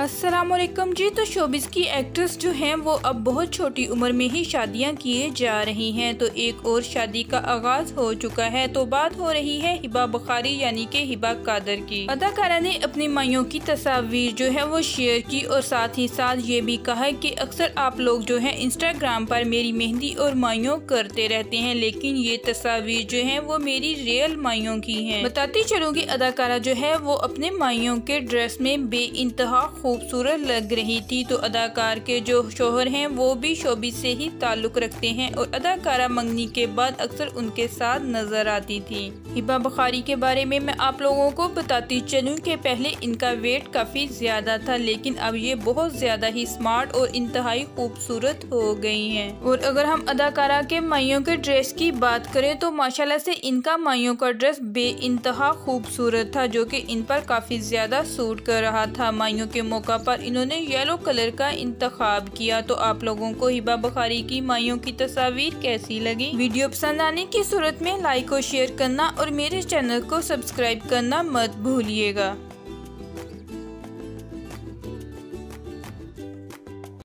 वालेकुम जी तो शोबिस की एक्ट्रेस जो हैं, वो अब बहुत छोटी उम्र में ही शादियाँ किए जा रही हैं। तो एक और शादी का आगाज़ हो चुका है तो बात हो रही है हिबा बुखारी, यानी कि हिबा कादर की। अदाकारा ने अपनी माइयों की तस्वीर जो है, वो शेयर की और साथ ही साथ ये भी कहा कि अक्सर आप लोग जो है, इंस्टाग्राम पर मेरी मेहंदी और माइयों करते रहते हैं, लेकिन ये तस्वीर जो है, वो मेरी रियल माइयों की है। बताती चलूँगी अदाकारा जो है, वो अपने माइयों के ड्रेस में बे इंतहा खूबसूरत लग रही थी तो अदाकार के जो शोहर हैं, वो भी शोबी से ही ताल्लुक रखते हैं और अदाकारा मंगनी के बाद अक्सर उनके साथ नज़र आती थी। हिबा बुखारी के बारे में मैं आप लोगों को बताती चलूँ कि पहले इनका वेट काफ़ी ज़्यादा था, लेकिन अब ये बहुत ज़्यादा ही स्मार्ट और इंतहाई खूबसूरत हो गई हैं। और अगर हम अदाकारा के माइयों के ड्रेस की बात करें तो माशाल्लाह से इनका माइयों का ड्रेस बे खूबसूरत था, जो कि इन पर काफ़ी ज़्यादा सूट कर रहा था। माइयों के मौका पर इन्होंने येलो कलर का इंतखाब किया। तो आप लोगों को हिबा बखारी की माइयों की तस्वीर कैसी लगी? वीडियो पसंद आने की सूरत में लाइक और शेयर करना और मेरे चैनल को सब्सक्राइब करना मत भूलिएगा।